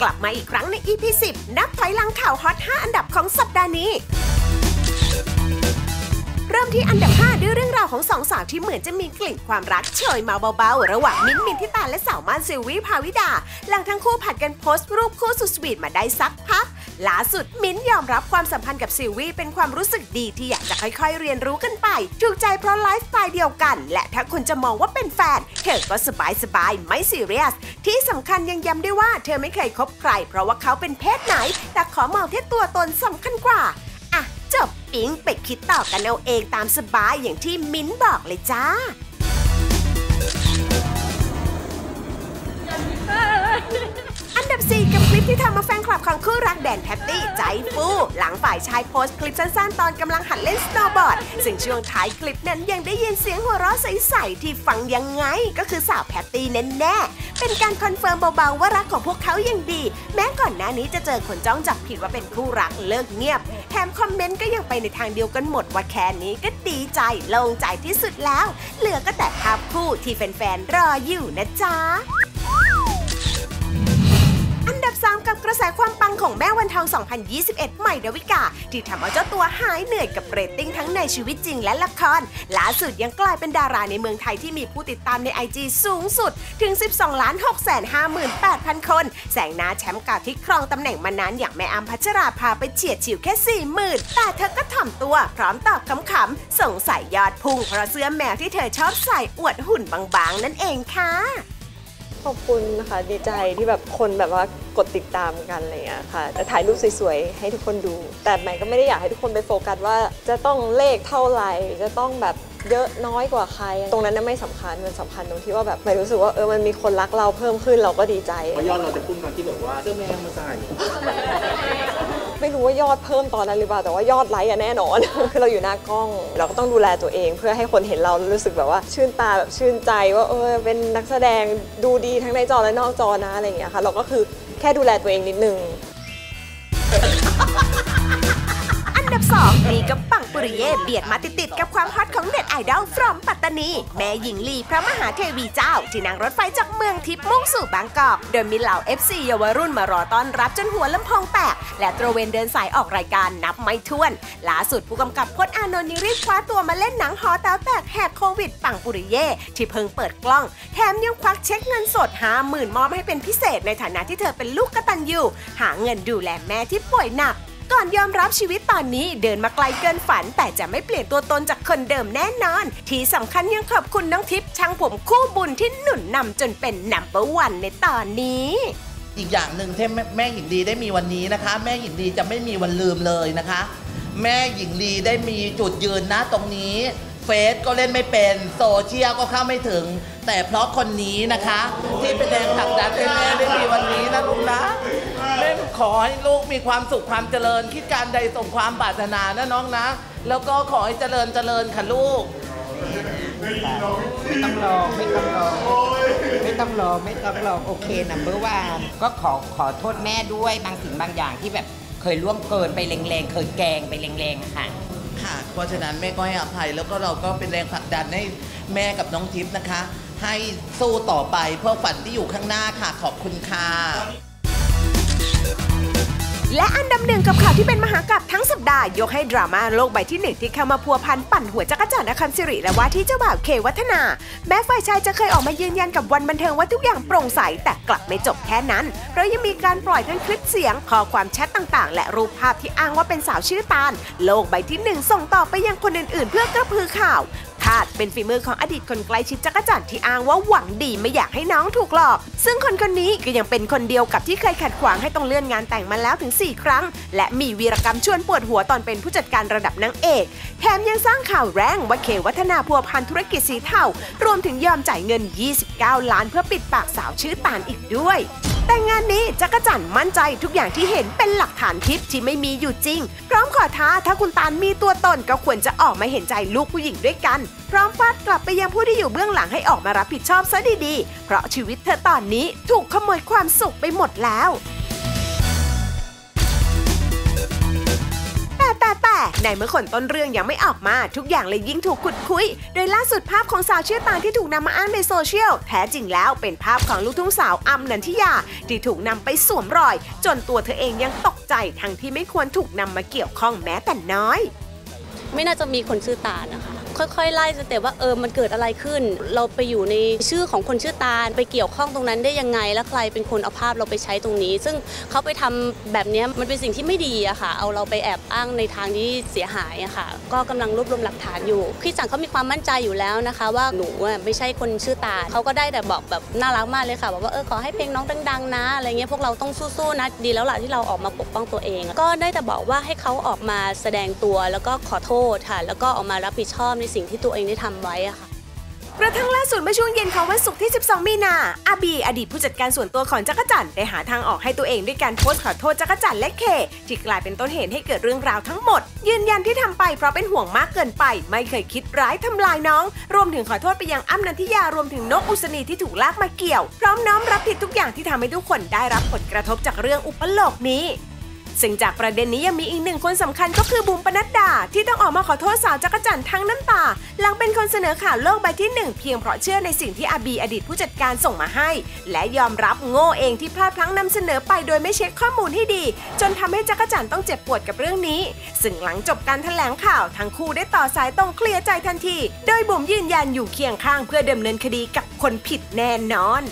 กลับมาอีกครั้งใน EP 10 นับถอยหลังข่าวฮอต 5 อันดับของสัปดาห์นี้ เริ่มที่อันดับ 5 ด้วยเรื่องราวของสองสาวที่เหมือนจะมีกลิ่นความรักโชยมาเบาๆ ระหว่างมิ้นท์มิณฑิตาและสาวมั่นซิลวี่ ภาวิดา หลังทั้งคู่ผลัดกันโพสต์รูปคู่สุดสวีทมาได้สักพัก ล่าสุดมิ้นท์ยอมรับความสัมพันธ์กับซิลวี่เป็นความรู้สึกดีที่อยากจะค่อยๆ เรียนรู้กันไป ถูกใจเพราะไลฟ์สไตล์เดียวกัน และถ้าคุณจะมองว่าเป็นแฟน เธอก็สบายๆ ไม่ซีเรียส ที่สำคัญยังย้ำด้วยว่าเธอไม่เคยคบใคร เพราะว่าเขาเป็นเพศไหน แต่ขอมองที่ตัวตนสำคัญกว่า อะ จบปิ๊งไปคิดต่อกันเอาเองตามสบายอย่างที่มิ้นท์บอกเลยจ้าอันดับ4กับคลิป ที่ทำเอาแฟนคลับของคู่รักแดนแพตตี้ใจฟูหลังฝ่ายชายโพสต์คลิปสั้นๆ ตอนกำลังหัดเล่นสโนว์บอร์ด ซึ่งช่วงท้ายคลิปนั้นยังได้ยินเสียงหัวเราะใสๆที่ฟังยังไงก็คือสาวแพตตี้แน่ๆ เป็นการ confirm เบาๆ ว่ารักของพวกเขายังดี แม้ก่อนหน้านี้จะเจอคนจ้องจับผิดว่าเป็นคู่รักเลิกเงียบ แถมคอมเมนต์ก็ยังไปในทางเดียวกันหมดว่าแค่นี้ก็ดีใจโล่งใจที่สุดแล้ว เหลือก็แต่ภาพคู่ที่แฟนๆรออยู่นะจ๊ะ อันดับ3กับกระแสความปังของแม่วันทอง 2021 ใหม่ดาวิกา ที่ทำเอาเจ้าตัวหายเหนื่อยกับเรตติ้งทั้งในชีวิตจริงและละครล่าสุดยังกลายเป็นดาราในเมืองไทยที่มีผู้ติดตามใน IG สูงสุดถึง 12 ล้าน6 5 8 0 0 คน แสงหน้าแชมป์เก่าที่ครองตำแหน่งมานานอย่างแม่อัมพัชราภาไปเฉียดฉิวแค่ 40,000 แต่เธอก็ถ่อมตัว พร้อมตอบคำๆสงสัยยอดพุ่งเพราะเสื้อแมวที่เธอชอบใส่อวดหุ่นบางๆ นั่นเองค่ะ ขอบคุณนะคะดีใจที่แบบคนแบบว่ากดติดตามกันอะไรอย่างเงี้ยค่ะแต่ถ่ายรูปสวยๆให้ทุกคนดู แต่ใหม่ก็ไม่ได้อยากให้ทุกคนไปโฟกัสว่าจะต้องเลขเท่าไหร่จะต้องแบบเยอะน้อยกว่าใคร ตรงนั้นน่ะไม่สำคัญมันสำคัญตรงที่ว่าแบบใหม่รู้สึกว่าเออมันมีคนรักเราเพิ่มขึ้นเราก็ดีใจยอดเราจะพุ่งมาที่แบบว่าเสื้อแม่มาใส่ ไม่รู้ว่ายอดเพิ่มตอนนั้นหรือเปล่าแต่ว่ายอดไลค์อะแน่นอน คือเราอยู่หน้ากล้อง เราก็ต้องดูแลตัวเอง เพื่อให้คนเห็นเรารู้สึกแบบว่า ชื่นตาแบบชื่นใจว่าเออเป็นนักแสดงดูดีทั้งในจอและนอกจอนะอะไรอย่างเงี้ยค่ะ เราก็คือแค่ดูแลตัวเองนิดนึง ดับ 2 นี่ก็ปังปุริเย่เบียดมาติดๆกับความฮอตของเน็ตไอดอลฟรอมปัตตานี แม่หญิงลีพระมหาเทวีเจ้า ที่นั่งรถไฟจากเมืองทิพย์มุ่งสู่บางกอก โดยมีเหล่า FC เยาวรุ่นมารอต้อนรับจนหัวลำโพงแตก และตระเวนเดินสายออกรายการนับไม่ถ้วน ล่าสุดผู้กำกับพจน์อานนท์รีบคว้าตัวมาเล่นหนังหอแต๋วแตกแหกโควิด ปังปุริเย่ที่เพิ่งเปิดกล้อง แถมยังควักเช็คเงินสดห้าหมื่นมอบให้เป็นพิเศษในฐานะที่เธอเป็นลูกกตัญญูหาเงินดูแลแม่ที่ป่วยหนัก ก่อนยอมรับชีวิตตอนนี้เดินมาไกลเกินฝัน แต่จะไม่เปลี่ยนตัวตนจากคนเดิมแน่นอน ที่สำคัญยังขอบคุณน้องทิพย์ช่างผมคู่บุญที่หนุนนำจนเป็นนัมเบอร์วันในตอนนี้อีกอย่างหนึ่งที่แม่แมหญิงลีได้มีวันนี้นะคะ แม่หญิงลีจะไม่มีวันลืมเลยนะคะ แม่หญิงลีได้มีจุดยืนนะตรงนี้เฟซก็เล่นไม่เป็นโซเชียลก็เข้าไม่ถึง แต่เพราะคนนี้นะคะ ที่เป็นแรงผลักดันให้แม่ได้มีวันนี้นะลูกนะ ขอให้ลูกมีความสุขความเจริญ คิดการใดส่งความปรารถนานะน้องนะ แล้วก็ขอให้เจริญเจริญค่ะลูก ไม่ต้องรอไม่ต้องรอไม่ต้องรอไม่ต้องรอโอเคนัมเบอร์วานก็ขอขอโทษแม่ด้วยบางสิ่งบางอย่างที่แบบเคยล่วงเกินไปแรงๆเคยแกล้งไปแรงๆค่ะ ค่ะเพราะฉะนั้นแม่ก็ให้อภัยแล้วก็เราก็เป็นแรงผลักดันให้แม่กับน้องทิพย์นะคะ ให้สู้ต่อไปเพื่อฝันที่อยู่ข้างหน้าค่ะ ขอบคุณค่ะ และอันดับหนึ่งกับข่าวที่เป็นมหากาบทั้งสัปดาห์ ยกให้ดราม่าโลกใบที่หนึ่งที่เข้ามาพัวพันปั่นหัวจักรจันทร์อคัมสิริและว่าที่เจ้าบ่าวเควัฒนา แม้ฝ่ายชายจะเคยออกมายืนยันกับวันบันเทิงว่าทุกอย่างโปร่งใส แต่กลับไม่จบแค่นั้น เพราะยังมีการปล่อยทั้งคลิปเสียงข้อความแชทต่างๆ และรูปภาพที่อ้างว่าเป็นสาวชื่อตาล โลกใบที่หนึ่งส่งต่อไปยังคนอื่นๆ เพื่อกระพือข่าวาดเป็นฝีมือของอดีตคนใกล้ชิดจักรจันทร์ที่อ้างว่าหวังดีไม่อยากให้น้องถูกหลอก ซึ่งคนคนนี้ก็ยังเป็นคนเดียวกับที่เคยขัดขวางให้ต้องเลื่อนงานแต่งมาแล้วถึง 4 ครั้ง และมีวีรกรรมชวนปวดหัวตอนเป็นผู้จัดการระดับนางเอกแถมยังสร้างข่าวแรงว่าเควัฒนาพัวพันธุรกิจสีเทารวมถึงยอมจ่ายเงิน 29 ล้านเพื่อปิดปากสาวชื่อตาลอีกด้วย แต่งานนี้จักรจันทร์มั่นใจทุกอย่างที่เห็นเป็นหลักฐานทิพย์ที่ไม่มีอยู่จริง พร้อมขอท้าถ้าคุณตาลมีตัวตนก็ควรจะออกมาเห็นใจลูกผู้หญิงด้วยกัน พร้อมฟาดกลับไปยังผู้ที่อยู่เบื้องหลังให้ออกมารับผิดชอบซะดีๆ เพราะชีวิตเธอตอนนี้ถูกขโมยความสุขไปหมดแล้ว ในเมื่อคนต้นเรื่องยังไม่ออกมา ทุกอย่างเลยยิ่งถูกขุดคุย โดยล่าสุดภาพของสาวชื่อตางที่ถูกนำมาอ้างในโซเชียล แท้จริงแล้วเป็นภาพของลูกทุ่งสาวอำนันทิยา ที่ถูกนำไปสวมรอย จนตัวเธอเองยังตกใจทั้งที่ไม่ควรถูกนำมาเกี่ยวข้องแม้แต่น้อย ไม่น่าจะมีคนชื่อตานะคะ ค่อยๆไล่สเต็ปว่าเออมันเกิดอะไรขึ้น เราไปอยู่ในชื่อของคนชื่อตาล ไปเกี่ยวข้องตรงนั้นได้ยังไง แล้วใครเป็นคนเอาภาพเราไปใช้ตรงนี้ ซึ่งเขาไปทำแบบนี้มันเป็นสิ่งที่ไม่ดีอะค่ะ เอาเราไปแอบอ้างในทางที่เสียหายอะค่ะ ก็กำลังรวบรวมหลักฐานอยู่พี่จังเขามีความมั่นใจอยู่แล้วนะคะ ว่าหนูไม่ใช่คนชื่อตาลเขาก็ได้แต่บอกแบบน่ารักมากเลยค่ะบอกว่าเออขอให้เพลงน้องดังๆนะอะไรเงี้ยพวกเราต้องสู้ๆนะดีแล้วล่ะที่เราออกมาปกป้องตัวเอง ก็ได้แต่บอกว่าให้เขาออกมาแสดงตัวแล้วก็ขอโทษค่ะแล้วก็ออกมารับผิดชอบในสิ่งที่ตัวเองได้ทำไว้อะค่ะกระทั่งล่าสุดเมื่อช่วงเย็นของวันศุกร์ที่ 12 มีนา อาบี อดีตผู้จัดการส่วนตัวของจักรจันทร์ได้หาทางออกให้ตัวเองด้วยการโพสต์ขอโทษจักรจันทร์และเคที่กลายเป็นต้นเหตุให้เกิดเรื่องราวทั้งหมด ยืนยันที่ทำไปเพราะเป็นห่วงมากเกินไป ไม่เคยคิดร้ายทำลายน้อง รวมถึงขอโทษไปยังอ้ำนันทิยารวมถึงนกอุศนีที่ถูกลากมาเกี่ยว พร้อมน้อมรับผิดทุกอย่างที่ทำให้ทุกคนได้รับผลกระทบจากเรื่องอุปโลกนี้ ซึ่งจากประเด็นนี้ยังมีอีกหนึ่งคนสำคัญก็คือบุ๋มปนัดดา ที่ต้องออกมาขอโทษสาวจักรจันทร์ทั้งน้ำตา หลังเป็นคนเสนอข่าวโลกใบที่หนึ่งเพียงเพราะเชื่อในสิ่งที่อาบีอดีตผู้จัดการส่งมาให้ และยอมรับโง่เองที่พลาดพลั้งนำเสนอไปโดยไม่เช็คข้อมูลให้ดี จนทำให้จักรจันทร์ต้องเจ็บปวดกับเรื่องนี้ ซึ่งหลังจบการแถลงข่าวทั้งคู่ได้ต่อสายตรงเคลียร์ใจทันที โดยบุ๋มยืนยันอยู่เคียงข้างเพื่อดำเนินคดีกับคนผิดแน่นอน